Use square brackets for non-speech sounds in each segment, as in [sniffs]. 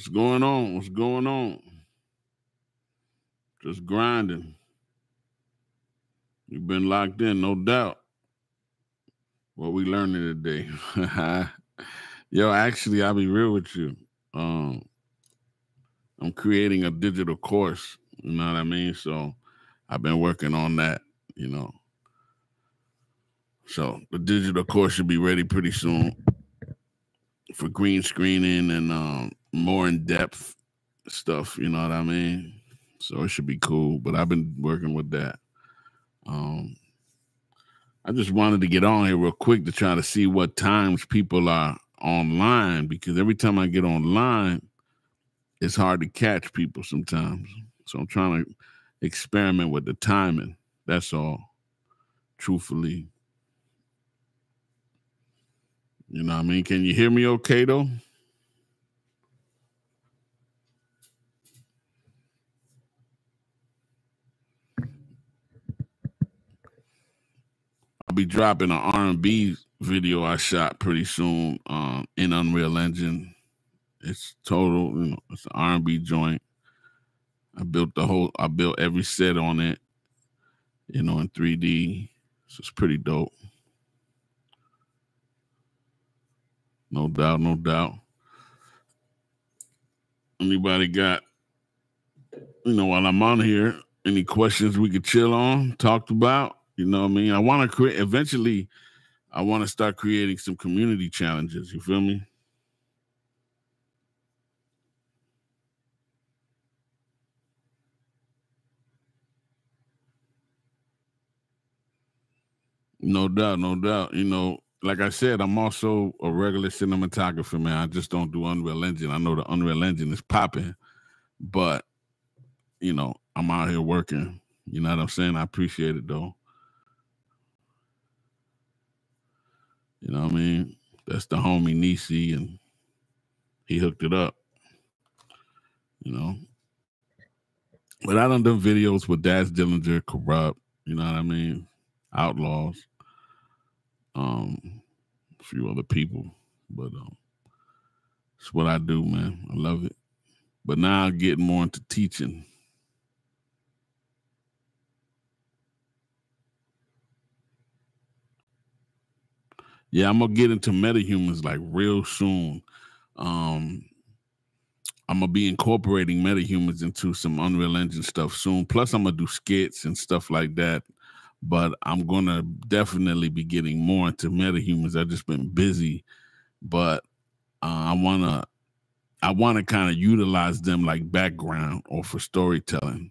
What's going on? What's going on? Just grinding. You've been locked in, no doubt. What we learning today. [laughs] Yo, actually, I'll be real with you. Um, I'm creating a digital course. You know what I mean? So I've been working on that, you know. So the digital course should be ready pretty soon for green screening and um, more in depth stuff. You know what I mean? So it should be cool. But I've been working with that. Um, I just wanted to get on here real quick to try to see what times people are online because every time I get online, it's hard to catch people sometimes. So I'm trying to experiment with the timing. That's all. Truthfully. You know what I mean? Can you hear me okay though? I'll be dropping an R&B video I shot pretty soon um, in Unreal Engine. It's total, you know, it's an R&B joint. I built the whole, I built every set on it, you know, in 3D. So it's pretty dope. No doubt, no doubt. Anybody got, you know, while I'm on here, any questions we could chill on, talked about? You know what I mean? I want to create eventually. I want to start creating some community challenges. You feel me? No doubt, no doubt. You know, like I said, I'm also a regular cinematographer, man. I just don't do Unreal Engine. I know the Unreal Engine is popping, but you know, I'm out here working. You know what I'm saying? I appreciate it though. You know what I mean? That's the homie Nisi, and he hooked it up. You know. But I done done videos with Daz Dillinger, Kurupt, you know what I mean? Outlawz. Um, a few other people. But um it's what I do, man. I love it. But now I get more into teaching. Yeah, I'm gonna get into metahumans like real soon. Um, I'm gonna be incorporating metahumans into some Unreal Engine stuff soon. Plus, I'm gonna do skits and stuff like that. But I'm gonna definitely be getting more into metahumans. I've just been busy, but uh, I wanna, I wanna kind of utilize them like background or for storytelling.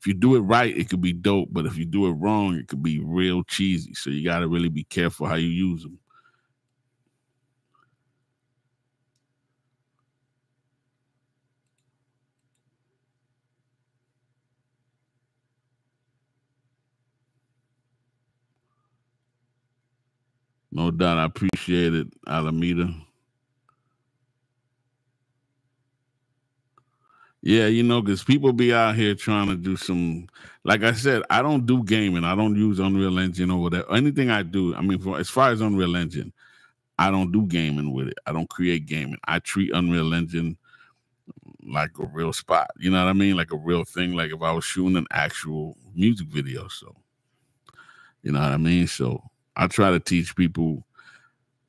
If you do it right, it could be dope. But if you do it wrong, it could be real cheesy. So you got to really be careful how you use them. No doubt. I appreciate it, Alameda. Yeah, you know, because people be out here trying to do some. Like I said, I don't do gaming. I don't use Unreal Engine or whatever. Anything I do, I mean, for, as far as Unreal Engine, I don't do gaming with it. I don't create gaming. I treat Unreal Engine like a real spot. You know what I mean? Like a real thing. Like if I was shooting an actual music video. So, you know what I mean? So I try to teach people,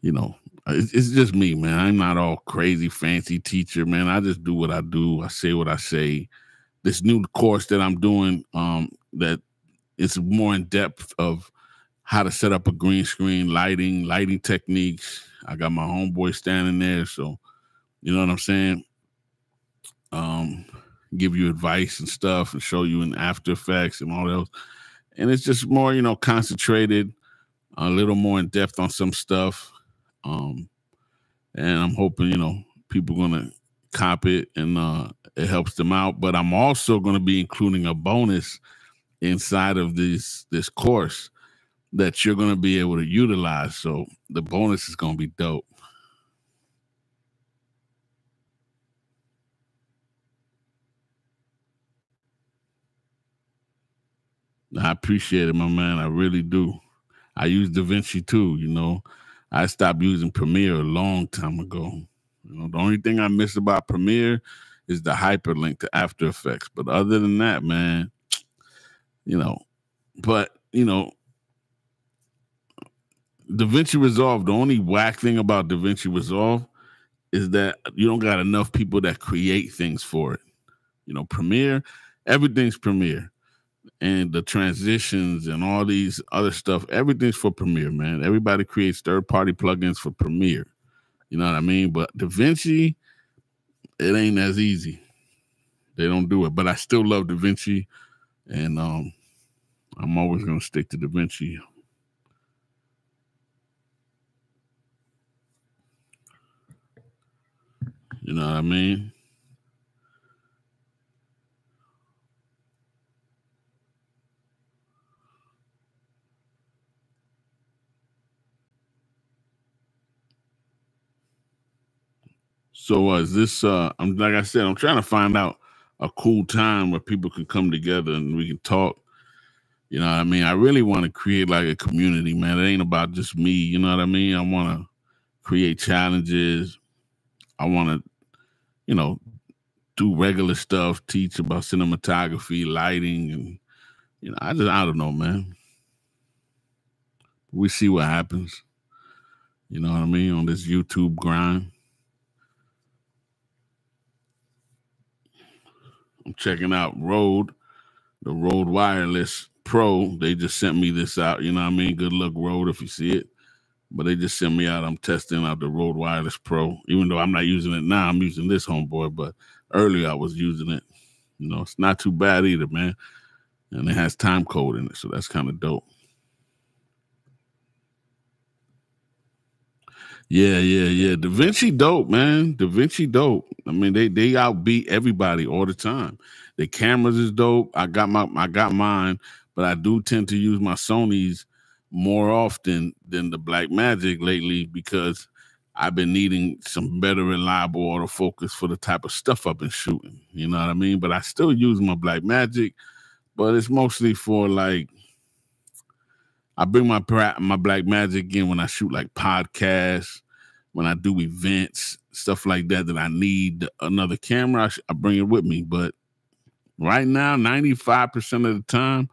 you know, it's, it's just me, man. I'm not all crazy fancy teacher, man. I just do what I do. I say what I say. This new course that I'm doing, um, that it's more in depth of how to set up a green screen, lighting, lighting techniques. I got my homeboy standing there, so you know what I'm saying. Um, give you advice and stuff, and show you in After Effects and all those. And it's just more, you know, concentrated a little more in depth on some stuff. Um, and I'm hoping, you know, people gonna cop it and uh it helps them out. But I'm also gonna be including a bonus inside of this this course that you're gonna be able to utilize. So the bonus is gonna be dope. I appreciate it, my man. I really do. I use DaVinci too, you know. I stopped using Premiere a long time ago. You know, the only thing I miss about Premiere is the hyperlink to After Effects. But other than that, man, [tsk] you know, but you know, DaVinci Resolve, the only whack thing about DaVinci Resolve is that you don't got enough people that create things for it. You know, Premiere, everything's Premiere. And the transitions and all these other stuff, everything's for Premiere, man. Everybody creates third-party plugins for Premiere. You know what I mean? But DaVinci, it ain't as easy. They don't do it. But I still love DaVinci. And um, I'm always gonna stick to DaVinci. You know what I mean? So uh, is this uh I'm like I said, I'm trying to find out a cool time where people can come together and we can talk. You know what I mean? I really want to create like a community, man. It ain't about just me, you know what I mean? I want to create challenges. I want to you know, do regular stuff, teach about cinematography, lighting, and you know, I just I don't know, man. We see what happens. You know what I mean on this YouTube grind. I'm checking out Rode, the Rode Wireless Pro. They just sent me this out. You know what I mean? Good luck, Rode, if you see it but they just sent me out. I'm testing out the Rode Wireless Pro, even though I'm not using it now. I'm using this homeboy, but earlier I was using it. You know, it's not too bad either, man. And it has time code in it, so that's kind of dope. Yeah, yeah, yeah. Da Vinci dope, man. Da Vinci dope. I mean, they they outbeat everybody all the time. The cameras is dope. I got my I got mine, but I do tend to use my Sony's more often than the Blackmagic lately because I've been needing some better reliable autofocus for the type of stuff I've been shooting. You know what I mean? But I still use my Blackmagic, but it's mostly for like I bring my my black magic in when I shoot like podcasts, when I do events, stuff like that that I need another camera. I, I bring it with me, but right now, ninety five percent of the time,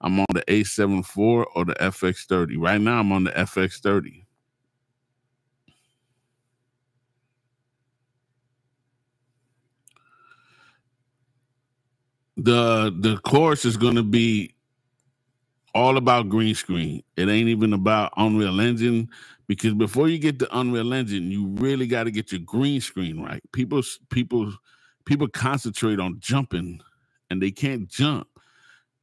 I'm on the A74 or the FX30. Right now, I'm on the FX30. The the course is going to be all about green screen. It ain't even about Unreal Engine because before you get to Unreal Engine, you really got to get your green screen right. People people people concentrate on jumping and they can't jump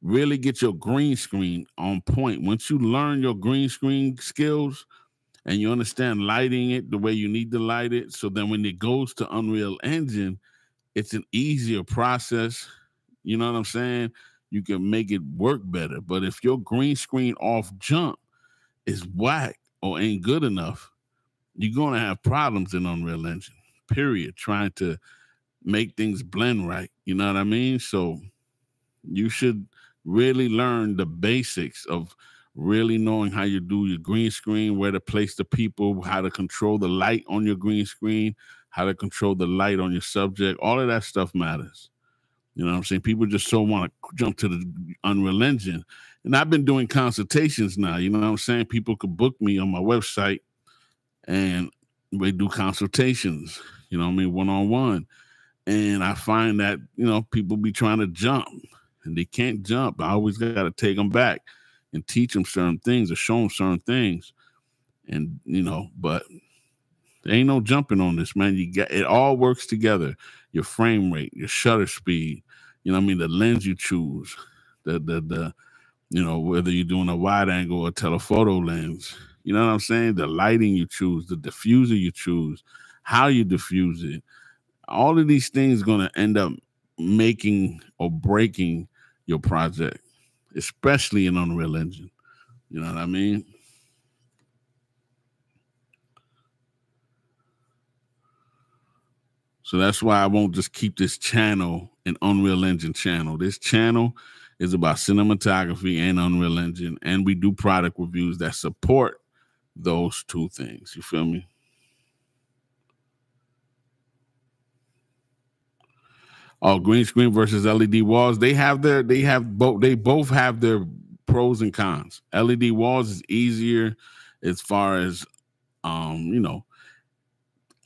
really get your green screen on point. Once you learn your green screen skills and you understand lighting it the way you need to light it, so then when it goes to Unreal Engine, it's an easier process. You know what I'm saying? You can make it work better. But if your green screen off jump is whack or ain't good enough, you're gonna have problems in Unreal Engine. Period. Trying to make things blend right. You know what I mean? So you should really learn the basics of really knowing how you do your green screen, where to place the people, how to control the light on your green screen, how to control the light on your subject. All of that stuff matters. You know what I'm saying? People just so want to jump to the Unreal Engine. And I've been doing consultations now. You know what I'm saying? People could book me on my website and we do consultations, you know what I mean, one on one. And I find that, you know, people be trying to jump and they can't jump. I always got to take them back and teach them certain things or show them certain things. And you know, but there ain't no jumping on this, man. You got it all works together. Your frame rate, your shutter speed, you know what I mean, the lens you choose, the the the you know, whether you're doing a wide angle or telephoto lens, you know what I'm saying? The lighting you choose, the diffuser you choose, how you diffuse it. All of these things gonna end up making or breaking your project, especially in Unreal Engine. You know what I mean? So that's why I won't just keep this channel and Unreal Engine channel. This channel is about cinematography and Unreal Engine, and we do product reviews that support those two things. You feel me? Oh, green screen versus LED walls. They have their they have both they both have their pros and cons. LED walls is easier as far as um, you know,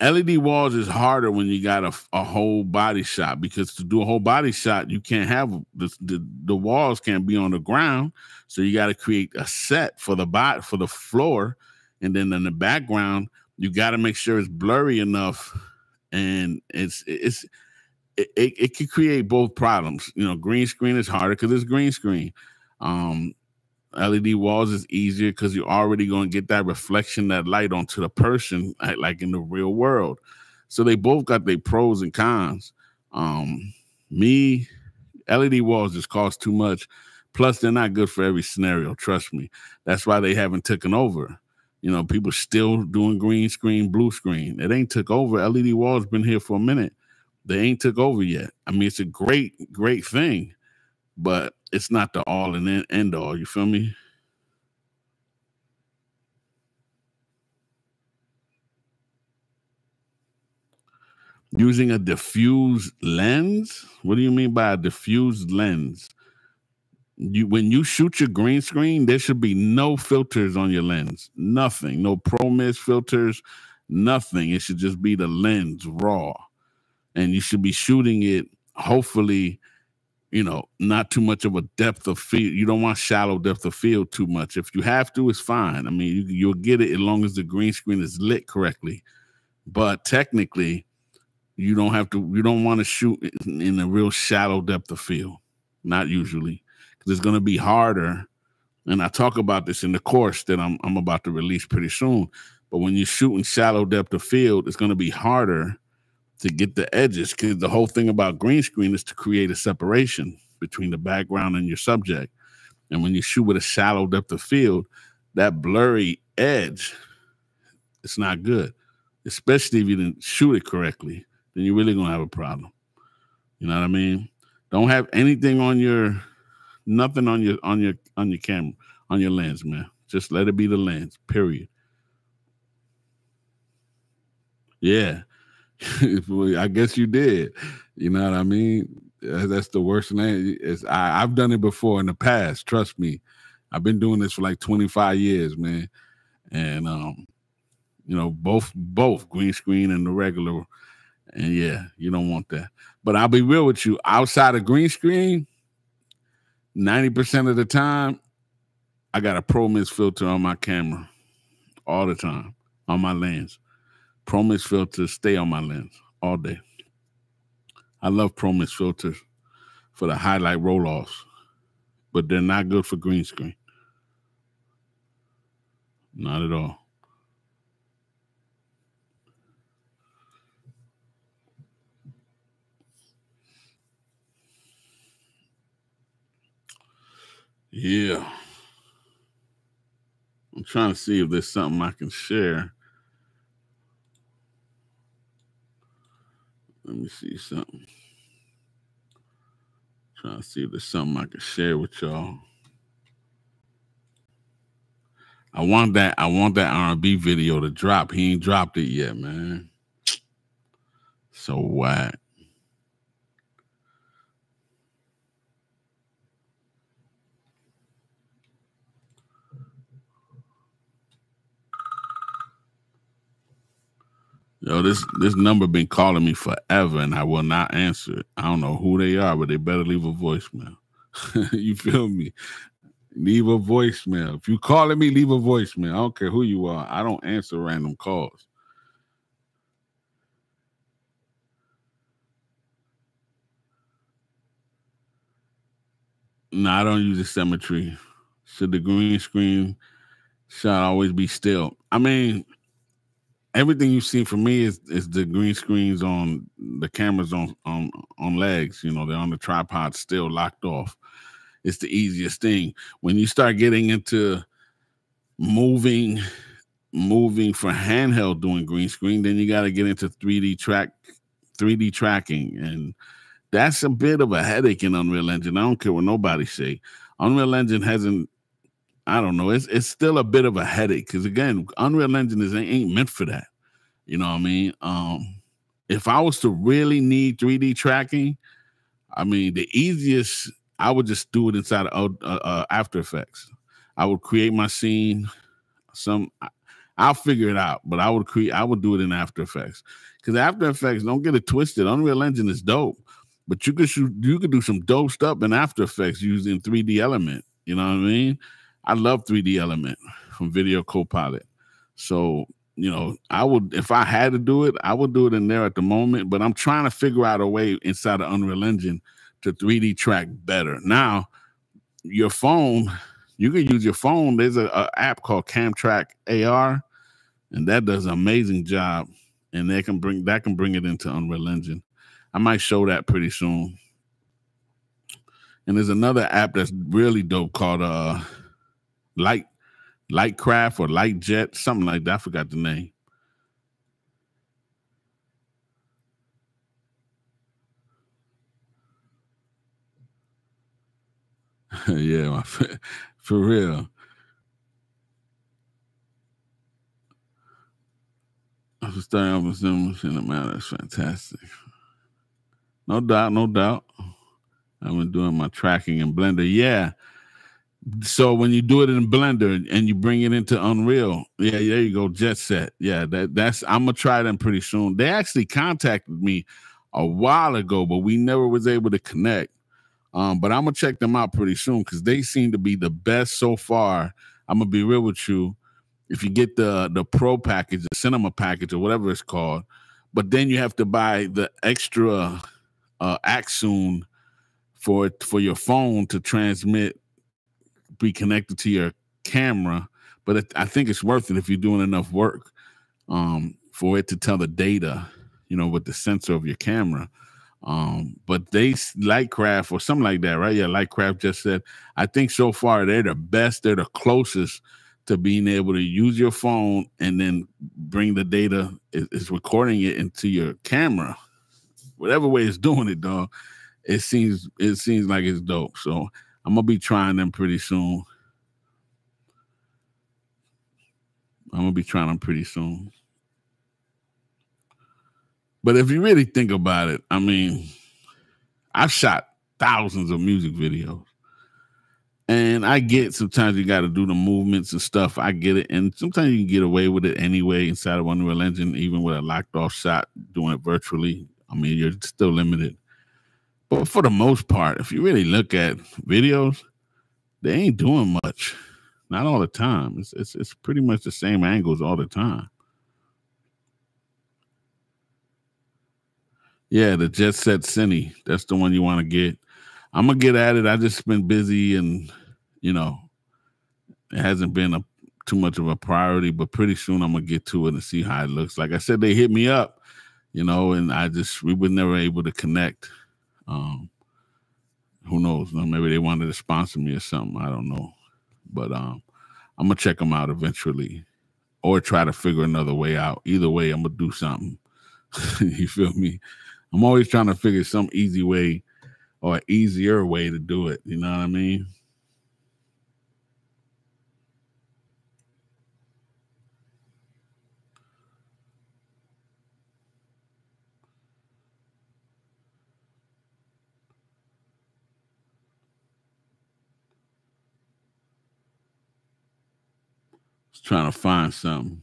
LED walls is harder when you got a, a whole body shot because to do a whole body shot, you can't have the, the, the walls can't be on the ground. So you got to create a set for the bot for the floor. And then in the background, you got to make sure it's blurry enough and it's it's it, it, it could create both problems. You know, green screen is harder because it's green screen. Um, LED walls is easier because you're already going to get that reflection, that light onto the person, like in the real world. So they both got their pros and cons. Um, me, LED walls just cost too much. Plus, they're not good for every scenario. Trust me. That's why they haven't taken over. You know, people still doing green screen, blue screen. It ain't took over. LED walls been here for a minute. They ain't took over yet. I mean, it's a great, great thing but it's not the all and end all. You feel me? Using a diffused lens? What do you mean by a diffused lens? You when you shoot your green screen, there should be no filters on your lens. Nothing. No pro mist filters, nothing. It should just be the lens raw. And you should be shooting it hopefully you know, not too much of a depth of field. You don't want shallow depth of field too much. If you have to, it's fine. I mean, you, will get it as long as the green screen is lit correctly. But technically, you don't have to. You don't want to shoot in a real shallow depth of field. Not usually, because it's going to be harder. And I talk about this in the course that I'm I'm about to release pretty soon. But when you're shooting shallow depth of field, it's going to be harder to get the edges because the whole thing about green screen is to create a separation between the background and your subject. And when you shoot with a shallow depth of field, that blurry edge, it's not good. Especially if you didn't shoot it correctly, then you're really gonna have a problem. You know what I mean? Don't have anything on your nothing on your on your on your camera, on your lens, man. Just let it be the lens, period. Yeah. [laughs] I guess you did. You know what I mean? That's the worst thing. Is I, I've done it before in the past. Trust me. I've been doing this for like 25 years, man. And um, you know, both both green screen and the regular. And yeah, you don't want that. But I'll be real with you. Outside of green screen, 90% of the time, I got a Pro Mist filter on my camera all the time on my lens. Pro Mist filters stay on my lens all day. I love Pro Mist filters for the highlight roll offs, but they're not good for green screen. Not at all. Yeah. I'm trying to see if there's something I can share. Let me see something. Trying to see if there's something I can share with y'all. I want that. I want that R&B video to drop. He ain't dropped it yet, man. So whack. Yo, this this number been calling me forever, and I will not answer it. I don't know who they are, but they better leave a voicemail. [laughs] you feel me? Leave a voicemail. If you calling me, leave a voicemail. I don't care who you are. I don't answer random calls. No, I don't use the symmetry. Should the green screen shot always be still? I mean, everything you've seen from me is is the green screens on the cameras on on on legs. You know, they're on the tripod still locked off. It's the easiest thing. When you start getting into moving, moving for handheld doing green screen, then you got to get into 3D track, 3D tracking, and that's a bit of a headache in Unreal Engine. I don't care what nobody say. Unreal Engine hasn't I don't know. It's it's still a bit of a headache because again, Unreal Engine is ain't meant for that. You know what I mean? Um, if I was to really need 3D tracking, I mean, the easiest, I would just do it inside of uh, uh, After Effects. I would create my scene. Some, I'll figure it out, but I would create, I would do it in After Effects because After Effects, don't get it twisted. Unreal Engine is dope, but you could shoot, you could do some dope stuff in After Effects using 3D Element. You know what I mean? I love 3D Element from Video Copilot. So you know, I would if I had to do it, I would do it in there at the moment. But I'm trying to figure out a way inside of Unreal Engine to 3D track better. Now, your phone, you can use your phone. There's a, app called Camtrack AR, and that does an amazing job. And they can bring that can bring it into Unreal Engine. I might show that pretty soon. And there's another app that's really dope called uh Light light craft or light jet, something like that. I forgot the name. [laughs] yeah, [laughs] for real. I was starting off with them in the man. That's fantastic. No doubt, no doubt. I've been doing my tracking in Blender. Yeah, so when you do it in Blender and you bring it into Unreal, yeah, there you go, Jetset. Yeah, that that's I'm gonna try them pretty soon. They actually contacted me a while ago, but we never was able to connect. Um, but I'm gonna check them out pretty soon because they seem to be the best so far. I'm gonna be real with you. If you get the the pro package, the cinema package, or whatever it's called, but then you have to buy the extra uh for for your phone to transmit be connected to your camera, but it, I think it's worth it if you're doing enough work um, for it to tell the data, you know, with the sensor of your camera. Um, but they Lightcraft or something like that, right? Yeah, Lightcraft Jetset, I think so far they're the best, they're the closest to being able to use your phone and then bring the data, is recording it into your camera. Whatever way it's [laughs] doing it, dog, it seems it seems like it's dope. So I'm gonna be trying them pretty soon. I'm gonna be trying them pretty soon. But if you really think about it, I mean, I've shot thousands of music videos. And I get sometimes you got to do the movements and stuff. I get it. And sometimes you can get away with it anyway inside of Unreal Engine, even with a locked off shot, doing it virtually. I mean, you're still limited. But for the most part, if you really look at videos, they ain't doing much. Not all the time. It's it's it's pretty much the same angles all the time. Yeah, the Jetset Cine. That's the one you want to get. I'm gonna get at it. I just been busy and you know, it hasn't been a too much of a priority, but pretty soon I'm gonna get to it and see how it looks. Like I said, they hit me up, you know, and I just we were never able to connect. Um, who knows? Maybe they wanted to sponsor me or something. I don't know, but um, I'm gonna check them out eventually, or try to figure another way out. Either way, I'm gonna do something. [laughs] you feel me? I'm always trying to figure some easy way or easier way to do it. You know what I mean? Trying to find something.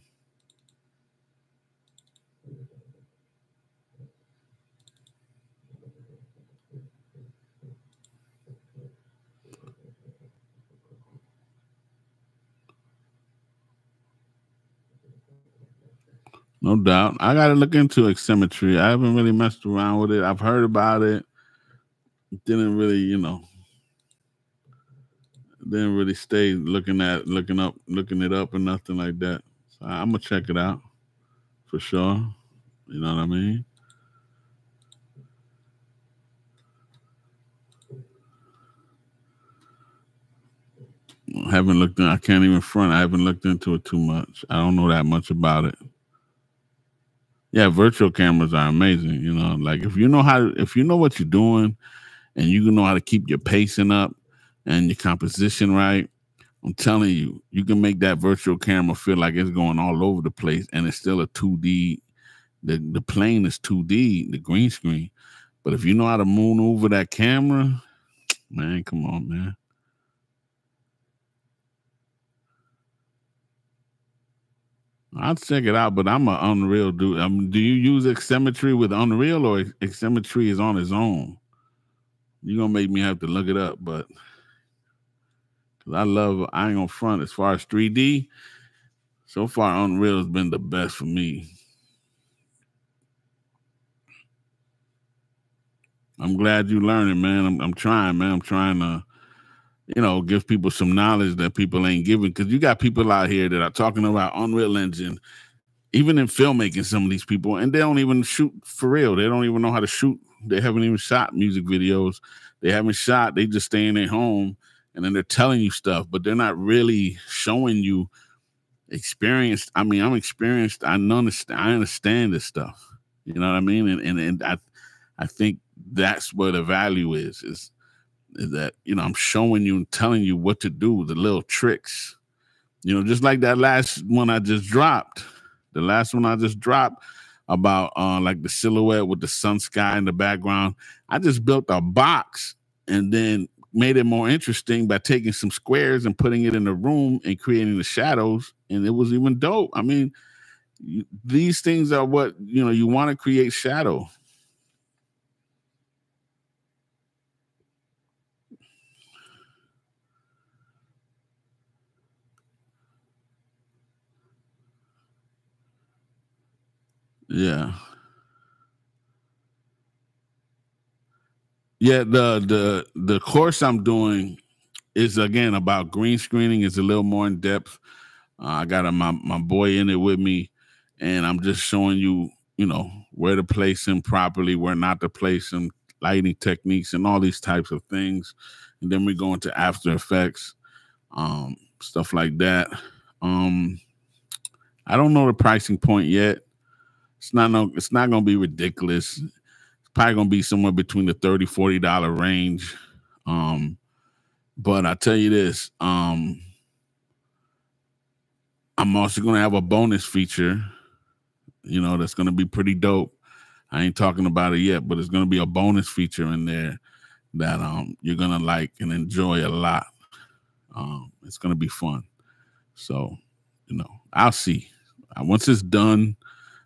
No doubt. I got to look into Xcemetry. I haven't really messed around with it. I've heard about it. Didn't really, you know, didn't really stay looking at looking up looking it up or nothing like that. So I'm gonna check it out for sure. You know what I mean? I haven't looked in, I can't even front. I haven't looked into it too much. I don't know that much about it. Yeah, virtual cameras are amazing. You know, like if you know how if you know what you're doing and you can know how to keep your pacing up and your composition right, I'm telling you, you can make that virtual camera feel like it's going all over the place and it's still a 2D. The the plane is 2D, the green screen, But if you know how to moon over that camera, man, come on, man. I'll check it out, but I'm an Unreal dude. I mean, do you use Xcemetry with Unreal or Xcemetry is on its own? You're gonna make me have to look it up, but I love I ain't gonna front as far as 3D. So far, Unreal has been the best for me. I'm glad you're learning, man. I'm, I'm trying, man. I'm trying to, you know, give people some knowledge that people ain't giving. Because you got people out here that are talking about Unreal Engine, even in filmmaking. Some of these people, and they don't even shoot for real. They don't even know how to shoot. They haven't even shot music videos. They haven't shot. They just staying at home, and then they're telling you stuff, but they're not really showing you experienced. I mean, I'm experienced. I understand. I understand this stuff. You know what I mean? And and, and I, I think that's where the value is. Is is that you know I'm showing you and telling you what to do, the little tricks. You know, just like that last one I just dropped. The last one I just dropped about uh like the silhouette with the sun sky in the background. I just built a box and then made it more interesting by taking some squares and putting it in the room and creating the shadows and it was even dope. I mean you, these things are what you know you want to create shadow. Yeah Yeah, the the the course I'm doing is again about green screening. It's a little more in depth. Uh, I got a, my my boy in it with me, and I'm just showing you, you know, where to place him properly, where not to place him, lighting techniques, and all these types of things. And then we go into After Effects, um, stuff like that. Um, I don't know the pricing point yet. It's not no. It's not gonna be ridiculous probably gonna be somewhere between the 30 40 dollar range. Um but i tell you this um i'm also gonna have a bonus feature you know that's gonna be pretty dope. I ain't talking about it yet but it's gonna be a bonus feature in there that um you're gonna like and enjoy a lot. Um it's gonna be fun. So you know i'll see. Once it's done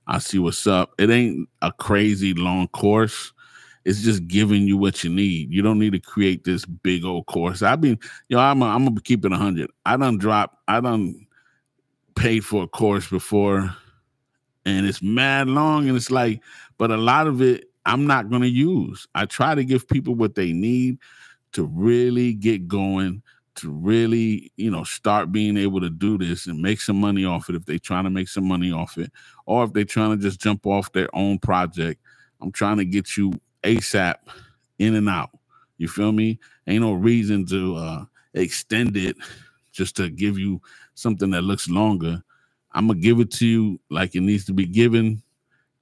I see what's up. It ain't a crazy long course. It's just giving you what you need. You don't need to create this big old course. I've been, you know, I'm, a, I'm gonna keep it hundred. I done drop. I done paid for a course before, and it's mad long, and it's like, but a lot of it I'm not gonna use. I try to give people what they need to really get going to really, you know, start being able to do this and make some money off it if they're trying to make some money off it, or if they're trying to just jump off their own project. I'm trying to get you ASAP in and out. You feel me? Ain't no reason to uh, extend it just to give you something that looks longer. I'm gonna give it to you like it needs to be given,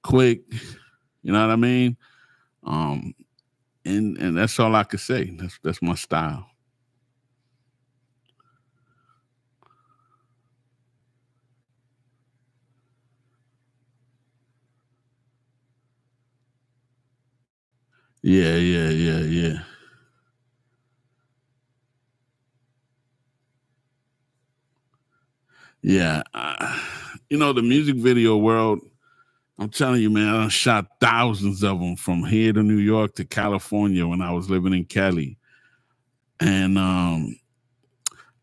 quick. You know what I mean? Um, and and that's all I could say. That's that's my style. Yeah, yeah, yeah, yeah. Yeah, uh, you know the music video world. I'm telling you, man, I shot thousands of them from here to New York to California when I was living in Cali. And um,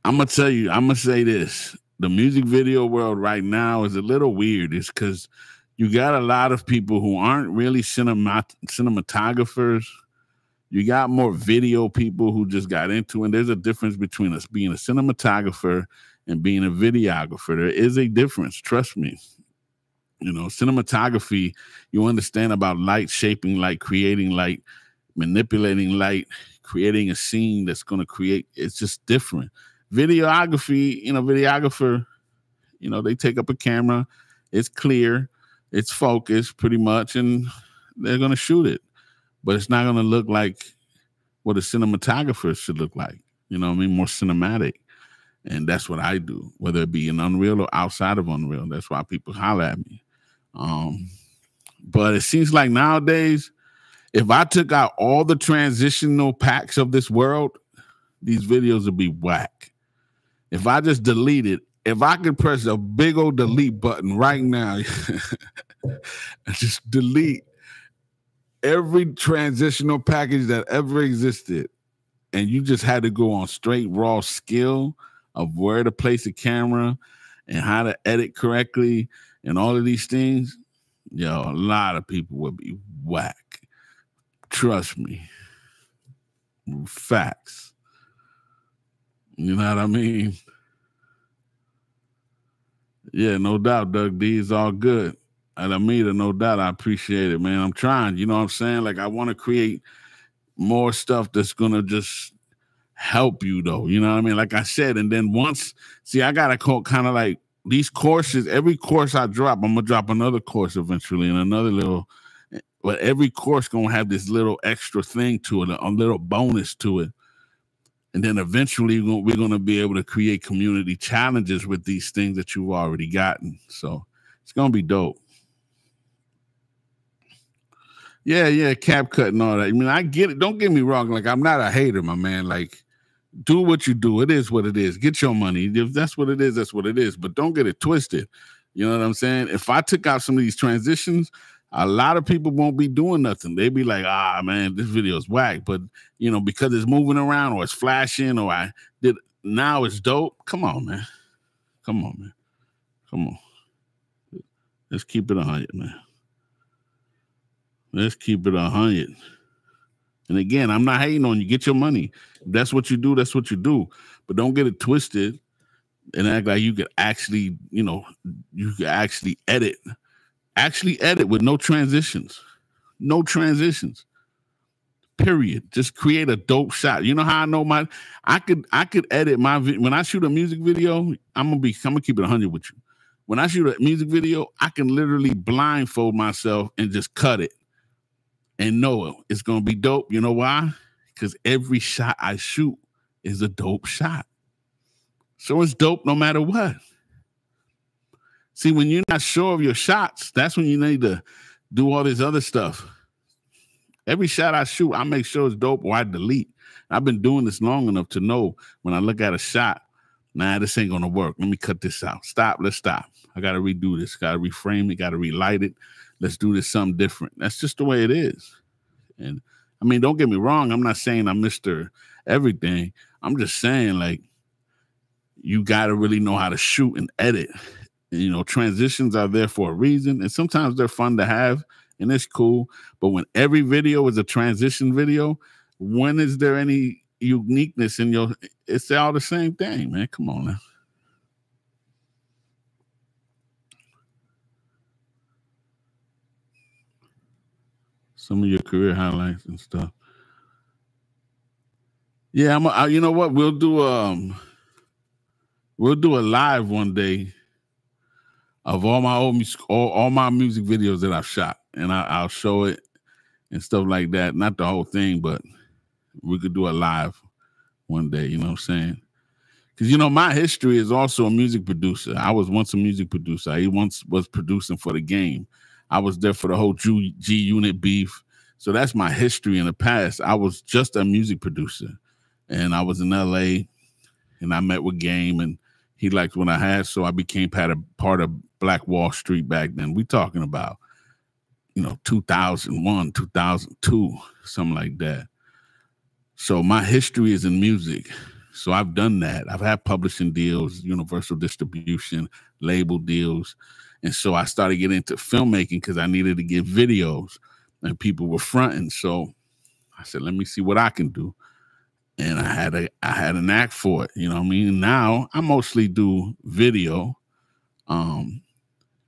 I'm gonna tell you, I'm gonna say this: the music video world right now is a little weird. It's because you got a lot of people who aren't really cinemat- cinematographers. You got more video people who just got into, and there's a difference between us being a cinematographer and being a videographer. There is a difference, trust me. You know, cinematography, you understand about light, shaping light, creating light, manipulating light, creating a scene that's going to create, it's just different. Videography, you know, videographer, you know, they take up a camera, it's clear, it's focused pretty much, and they're going to shoot it. But it's not going to look like what a cinematographer should look like. You know I mean? More cinematic. And that's what I do, whether it be in Unreal or outside of Unreal. That's why people holler at me. Um, but it seems like nowadays If I took out all the transitional packs of this world, these videos would be whack. If I just deleted, if I could press a big old delete button right now, [laughs] just delete every transitional package that ever existed, and you just had to go on straight raw skill of where to place a camera and how to edit correctly and all of these things, yo, a lot of people would be whack. Trust me. Facts. You know what I mean? Yeah, no doubt, Doug D is all good. And Amita, no doubt, I appreciate it, man. I'm trying, you know what I'm saying? Like I want to create more stuff that's gonna just help you though. You know what I mean? Like I said, and then once see, I gotta call kind of like these courses, every course I drop, I'm gonna drop another course eventually and another little eh, but every course gonna have this little extra thing to it, a little bonus to it. And then eventually we're gonna be able to create community challenges with these things that you've already gotten. So it's gonna be dope. Yeah, yeah, CapCut and all that. I mean, I get it. Don't get me wrong. Like, I'm not a hater, my man. Like, do what you do. It is what it is. Get your money. If that's what it is, that's what it is. But don't get it twisted. You know what I'm saying? If I took out some of these transitions, a lot of people won't be doing nothing. They'd be like, ah, man, this video is whack. But you know, because it's moving around or it's flashing or I did now it's dope. Come on, man. Come on, man. Come on. Let's keep it a hundred, man. Let's keep it a hundred. And again, I'm not hating on you. Get your money. If that's what you do. That's what you do. But don't get it twisted and act like you could actually, you know, you could actually edit, actually edit with no transitions, no transitions. Period. Just create a dope shot. You know how I know my I could I could edit my when I shoot a music video. I'm gonna be I'm gonna keep it 100 with you. When I shoot a music video, I can literally blindfold myself and just cut it and know it's gonna be dope. You know why? Because every shot I shoot is a dope shot. So it's dope no matter what. See, when you're not sure of your shots, that's when you need to do all this other stuff. Every shot I shoot, I make sure it's dope or I delete. I've been doing this long enough to know when I look at a shot, nah, this ain't gonna work. Let me cut this out. Stop, let's stop. I gotta redo this, gotta reframe it, gotta relight it, let's do this something different. That's just the way it is. And I mean, don't get me wrong. I'm not saying I'm Mr. Everything. I'm just saying, like, you got to really know how to shoot and edit. You know, transitions are there for a reason. And sometimes they're fun to have and it's cool. But when every video is a transition video, when is there any uniqueness in your it's all the same thing, man. Come on now. some of your career highlights and stuff. Yeah, I'm. A, you know what? We'll do um, we'll do a live one day of all my old music, all, all my music videos that I've shot, and I, I'll show it and stuff like that. Not the whole thing, but we could do a live one day. You know what I'm saying? Because you know my history is also a music producer. I was once a music producer. I once was producing for the game. I was there for the whole G, G Unit beef. So that's my history in the past. I was just a music producer and I was in LA and I met with Game and he liked what I had. So I became part of, part of Black Wall Street back then. We talking about, you know, 2001, 2002, something like that. So my history is in music. So I've done that. I've had publishing deals, universal distribution, label deals. And so I started getting into filmmaking because I needed to get videos and people were fronting. So I said, let me see what I can do. And I had a I had an act for it. You know what I mean? Now I mostly do video. Um,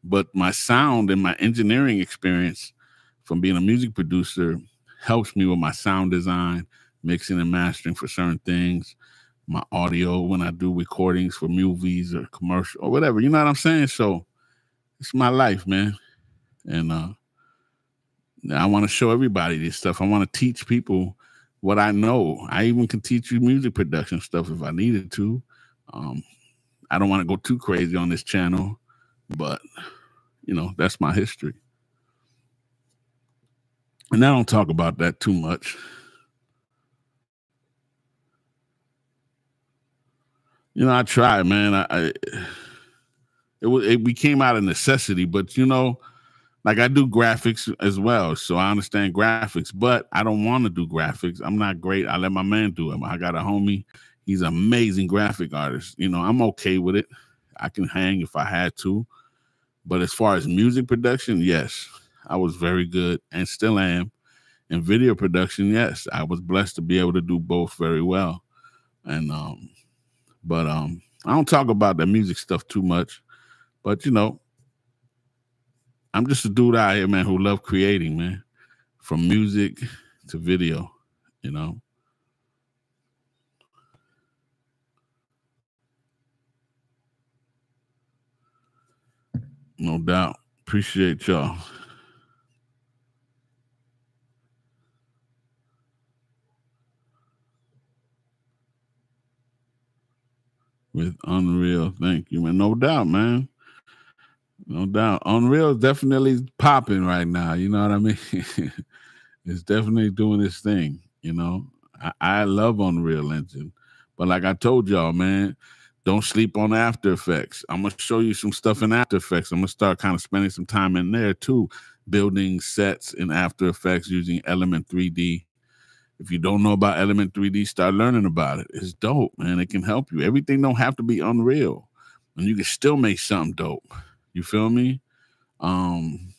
but my sound and my engineering experience from being a music producer helps me with my sound design, mixing and mastering for certain things, my audio when I do recordings for movies or commercial or whatever. You know what I'm saying? So it's my life, man. And uh I want to show everybody this stuff. I want to teach people what I know. I even can teach you music production stuff if I needed to. Um, I don't want to go too crazy on this channel, but you know, that's my history. And I don't talk about that too much. You know, I try, man. I, I it was it became out of necessity, but you know, like I do graphics as well, so I understand graphics, but I don't want to do graphics. I'm not great. I let my man do it. I got a homie. He's an amazing graphic artist. You know, I'm okay with it. I can hang if I had to. But as far as music production, yes, I was very good and still am. In video production, yes, I was blessed to be able to do both very well. And um, but um, I don't talk about the music stuff too much. But you know, I'm just a dude out here, man, who love creating, man, from music to video. You know. No doubt. Appreciate y'all. With Unreal. Thank you, man. No doubt, man. No doubt. Unreal is definitely popping right now. You know what I mean? [laughs] it's definitely doing its thing. You know, I, I love Unreal Engine. But like I told y'all, man, don't sleep on After Effects. I'm gonna show you some stuff in After Effects. I'm gonna start kind of spending some time in there too, building sets in After Effects using Element 3D. If you don't know about Element 3D, start learning about it. It's dope, man. It can help you. Everything don't have to be unreal, and you can still make something dope. You feel me? Um,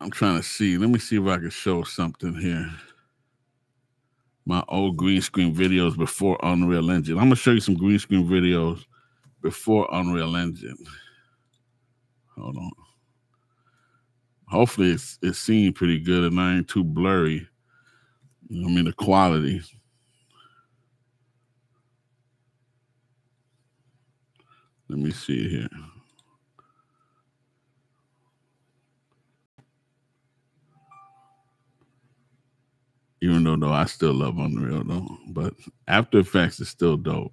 I'm trying to see. Let me see if I can show something here my old green screen videos before Unreal Engine. I'm gonna show you some green screen videos before Unreal Engine. Hold on. Hopefully it's it's seen pretty good and I ain't too blurry. I mean the quality. Let me see here. even though though I still love Unreal though. But After Effects is still dope.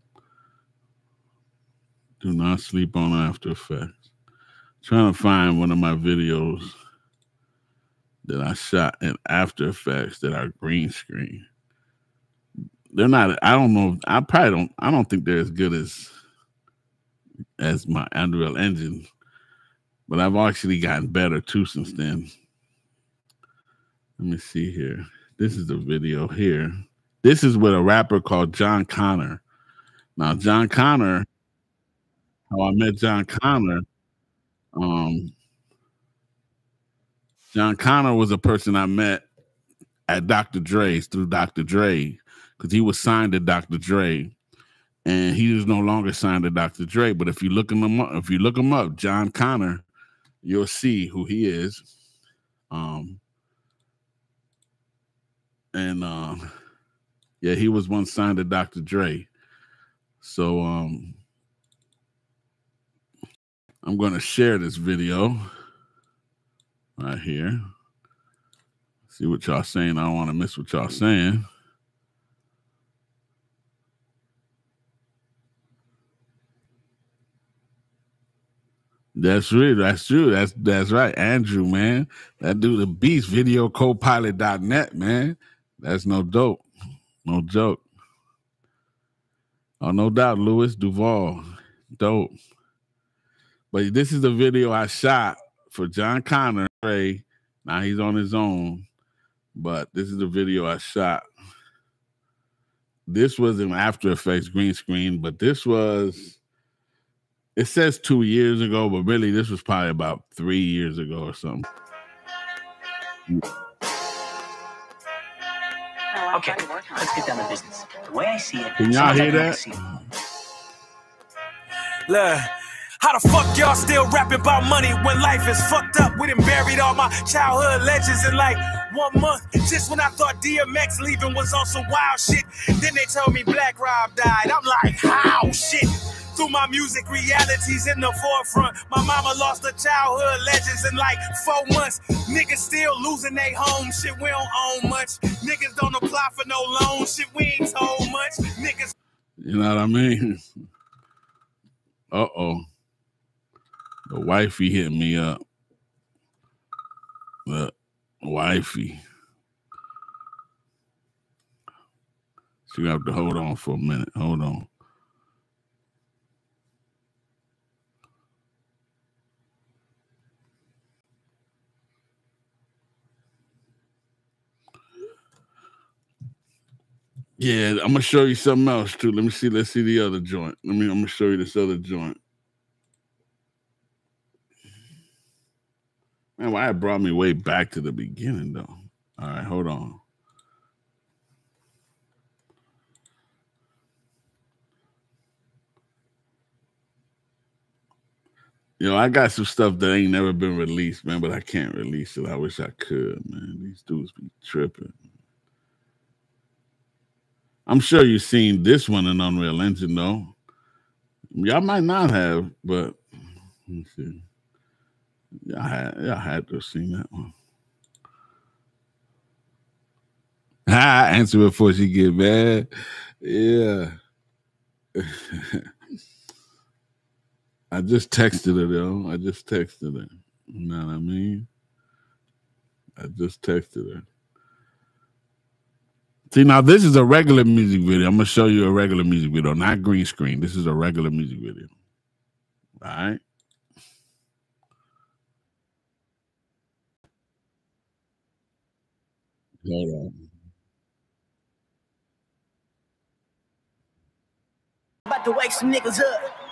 Do not sleep on After Effects. trying to find one of my videos that I shot in After Effects that are green screen. They're not. I don't know. I probably don't. I don't think they're as good as as my Unreal Engine, but I've actually gotten better too since then. Let me see here. This is the video here. This is with a rapper called Jon Connor. Now, Jon Connor, how I met Jon Connor, um, Jon Connor was a person I met at Dr. Dre's through Dr. Dre because he was signed to Dr. Dre, and he is no longer signed to Dr. Dre. But if you look him up, if you look him up, Jon Connor, you'll see who he is. Um, and uh, yeah, he was once signed to Dr. Dre. So um, I'm going to share this video right here. See what y'all saying. I don't want to miss what y'all saying. That's true. That's true. That's that's right. Andrew, man. That dude the beast, Video videocopilot.net, man. That's no dope. No joke. Oh, no doubt, Louis Duval. Dope. But this is the video I shot for Jon Connor. Ray. Now he's on his own. But this is the video I shot. This was an After Effects green screen, but this was it says two years ago, but really this was probably about three years ago or something. Okay, let's get down to business. The way I see it, can y'all hear that? Look. How the fuck y'all still rapping about money when life is fucked up? We done buried all my childhood legends in like one month. Just when I thought DMX leaving was on some wild shit. Then they told me Black Rob died. I'm like, how shit? Through my music, realities in the forefront. My mama lost her childhood legends in like four months. Niggas still losing their home. Shit, we don't own much. Niggas don't apply for no loan. Shit, we ain't told much. Niggas. You know what I mean? Uh oh. The wifey hit me up. The wifey. You have to hold on for a minute. Hold on. Yeah, I'm gonna show you something else too. Let me see. Let's see the other joint. Let me. I'm gonna show you this other joint. Man, why it brought me way back to the beginning though. All right, hold on. You know, I got some stuff that ain't never been released, man, but I can't release it. I wish I could, man. These dudes be tripping. I'm sure you've seen this one in Unreal Engine, though. Y'all might not have, but let me see. Y'all had, y'all had to have seen that one. Ah, answer before she get mad. Yeah. [laughs] I just texted her though. I just texted her. You know what I mean? I just texted her. See now, this is a regular music video. I'm gonna show you a regular music video, not green screen. This is a regular music video. All right. Hold on. About to wake some niggas up.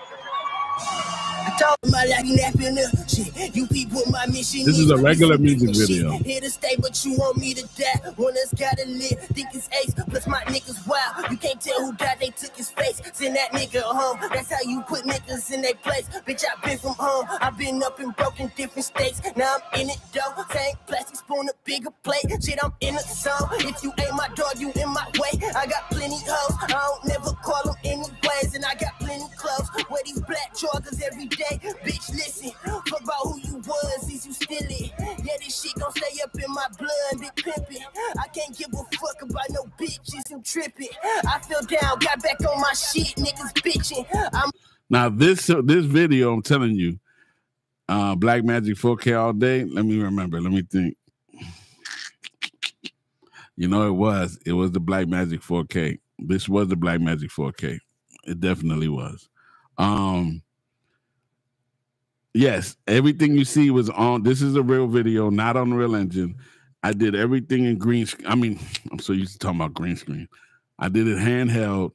I told my life napping up shit. You people, my mission. This is a regular music video. Here to stay, but you want me to die. One us gotta live. Think it's ace, plus my niggas wild. You can't tell who died, they took his face. Send that nigga home. That's how you put niggas in their place. Bitch, i been from home. I've been up and broken different states. Now I'm in it, though. Same plastic spoon, a bigger plate. Shit, I'm in the zone. If you ain't my dog, you in my way. I got plenty hoes. I don't never call them anyways. And I got plenty clothes. Wear these black joggers every day. Bitch, listen. Fuck about who you was, is you still it? Yeah, this shit gon' stay up in my blood, big pimpin'. I can't give a fuck about no bitches, you trippin'. I fell down, got back on my shit, niggas bitchin'. I'm Now this this video, I'm telling you, uh Blackmagic 4K all day. Let me remember. Let me think. You know, it was. It was the Blackmagic 4K. This was the Blackmagic 4K. It definitely was. Um Yes, everything you see was on. This is a real video, not on Real Engine. I did everything in green screen. I mean, [sniffs] I'm so used to talking about green screen. I did it handheld,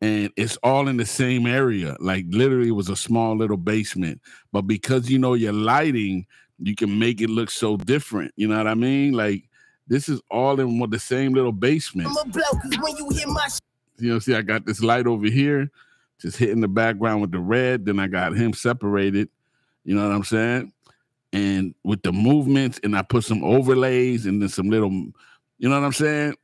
and it's all in the same area. Like literally, it was a small little basement. But because you know your lighting, you can make it look so different. You know what I mean? Like this is all in the same little basement. You know, see, I got this light over here, just hitting the background with the red. Then I got him separated. You know what I'm saying? And with the movements, and I put some overlays and then some little, you know what I'm saying?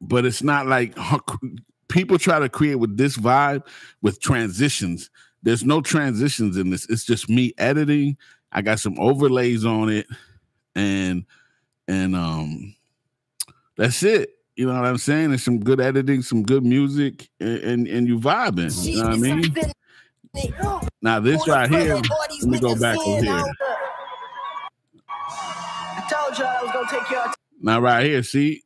But it's not like [laughs] people try to create with this vibe with transitions. There's no transitions in this. It's just me editing. I got some overlays on it, and and um, that's it. You know what I'm saying? There's some good editing, some good music, and and, and you vibing. You know what I mean? Now this right here, let me go back over here. I told y'all I was gonna take y'all. Now right here, see,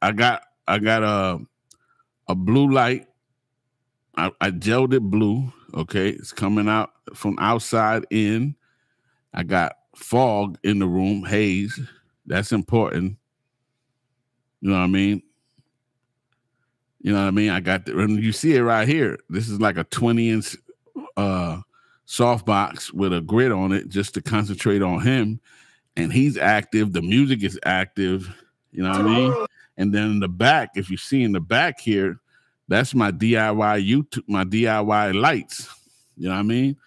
I got I got a a blue light. I, I gelled it blue. Okay, it's coming out from outside in. I got fog in the room, haze. That's important. You know what I mean? You know what I mean? I got the, and you see it right here. This is like a 20 inch uh softbox with a grid on it just to concentrate on him. And he's active. The music is active. You know what I mean? And then in the back, if you see in the back here, that's my DIY YouTube, my DIY lights. You know what I mean?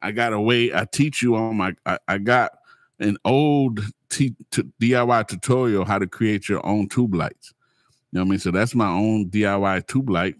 I got a way. I teach you on my. I, I got an old t- t- DIY tutorial how to create your own tube lights. You know what I mean? So that's my own DIY tube light.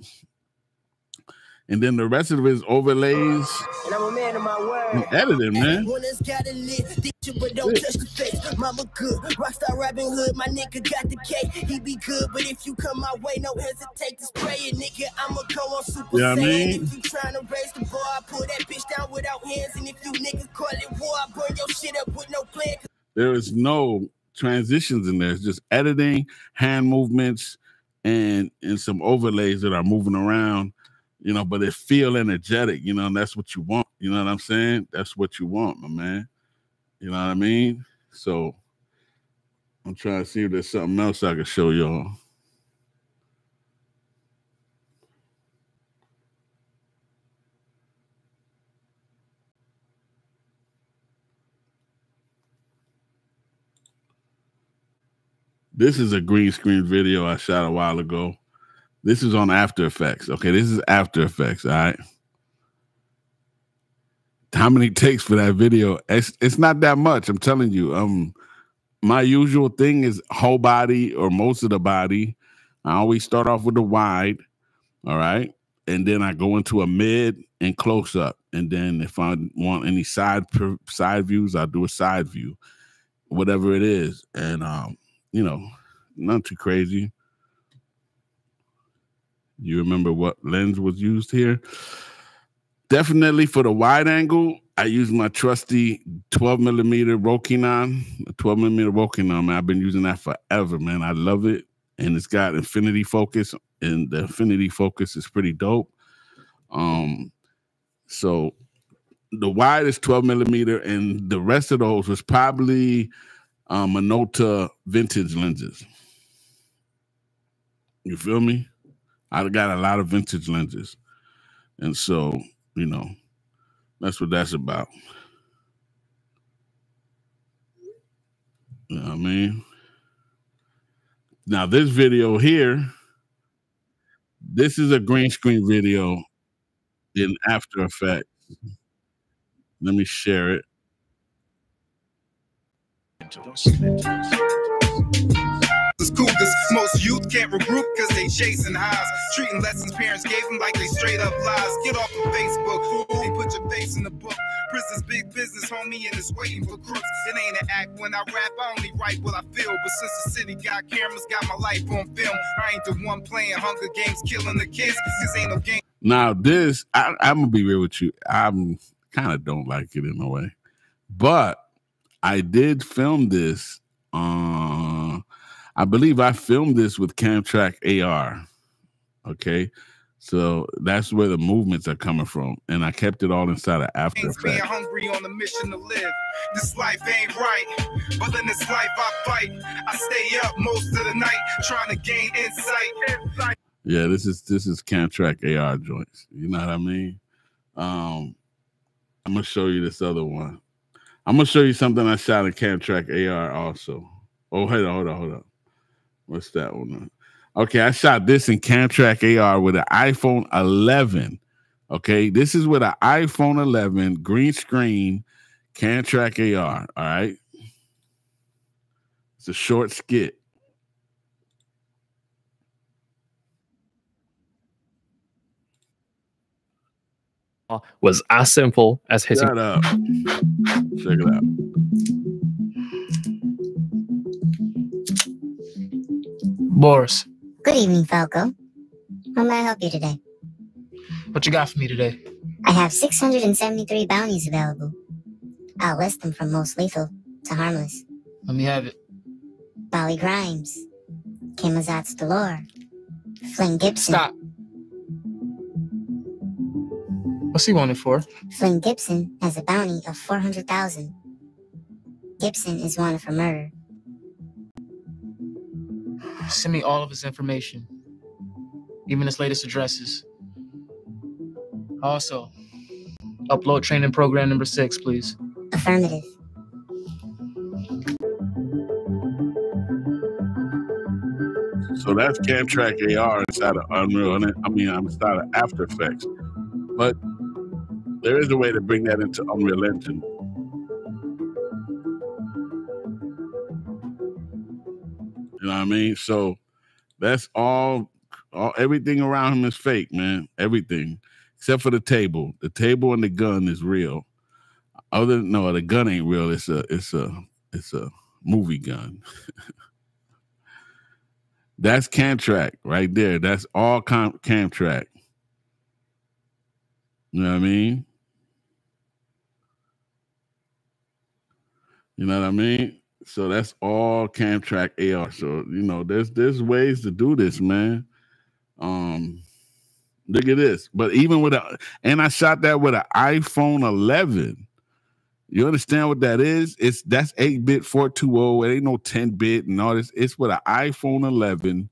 And then the rest of it is overlays And I'm a man of my and word. editing, man. One that's gotta live, think you but don't touch the face. Mama good, rockstar Robin Hood, my nigga got the K. He be good, but if you come my way, no hesitate to spray it, nigga. I'ma go on super Yeah, I mean- If you tryna raise the bar, I pull that bitch down without hands. And if you niggas call it war, I burn your shit up with no plan. There is no transitions in there. It's just editing, hand movements, and and some overlays that are moving around. You know, but it feel energetic. You know, and that's what you want. You know what I'm saying? That's what you want, my man. You know what I mean? So I'm trying to see if there's something else I can show y'all. This is a green screen video I shot a while ago. This is on After Effects. Okay, this is After Effects. All right. How many takes for that video? It's, it's not that much. I'm telling you. Um, my usual thing is whole body or most of the body. I always start off with the wide. All right. And then I go into a mid and close up. And then if I want any side side views, I'll do a side view, whatever it is. And um, you know, not too crazy. You remember what lens was used here? Definitely for the wide angle, I use my trusty 12 millimeter Rokinon, 12 millimeter Rokinon. Man, I've been using that forever, man. I love it. And it's got infinity focus, and the infinity focus is pretty dope. Um, so the wide is 12 millimeter, and the rest of those was probably um, Minolta vintage lenses. You feel me? I got a lot of vintage lenses. And so, you know, that's what that's about. You know what I mean? Now, this video here, this is a green screen video in After Effects. Let me share it. This cougars. Most youth can't regroup because they chasing highs. Treating lessons parents gave them like they straight up lies. Get off of Facebook and put your face in the book. Prison's big business, homie, and it's waiting for crooks. It ain't an act when I rap, I only write what I feel. But since the city got cameras, got my life on film. I ain't the one playing Hunger Games, killing the kids. Cause ain't no game. Now, this, I, I'm gonna be real with you. I'm kind of don't like it in a way, but I did film this. Uh, I believe I filmed this with CamTrackAR. Okay. So that's where the movements are coming from. And I kept it all inside of After Being Effects. hungry on a mission to live. This life ain't right, but in this life I fight. I stay up most of the night trying to gain insight. Yeah, this is this is Camtrack AR joints. You know what I mean? Um, I'm gonna show you this other one. I'm gonna show you something I shot in Camtrack AR also. Oh, hold on, hold on, hold on. What's that one? Okay, I shot this in CamTrackAR with an iPhone 11. Okay, this is with an iPhone 11 green screen CamTrackAR. All right, it's a short skit. was as simple as hitting Shut up. Check it out. Boris, Good evening, Falco. How may I help you today? what you got for me today? I have 673 bounties available. Uh, I'll list them from most lethal to harmless. Let me have it. Bali Grimes, Kimazats Delore, Flynn Gibson. Stop. What's he wanted for? Flynn Gibson has a bounty of 400,000. Gibson is wanted for murder. Send me all of his information, even his latest addresses. Also, upload training program number six, please. Affirmative. So that's CamTrackAR inside of Unreal. And I mean, I'm inside of After Effects. But there is a way to bring that into Unreal Engine. You know what I mean? So that's all, all everything around him is fake, man. Everything. Except for the table. The table and the gun is real. Other no, the gun ain't real. It's a it's a it's a movie gun. [laughs] That's Camtrack right there. That's all Cam- Camtrack. You know what I mean? You know what I mean? So that's all Camtrack AR. So you know, there's there's ways to do this, man. Um, look at this. But even with a, and I shot that with an iPhone 11. You understand what that is? It's that's 8-bit 420. It ain't no 10-bit and all this. It's with an iPhone 11.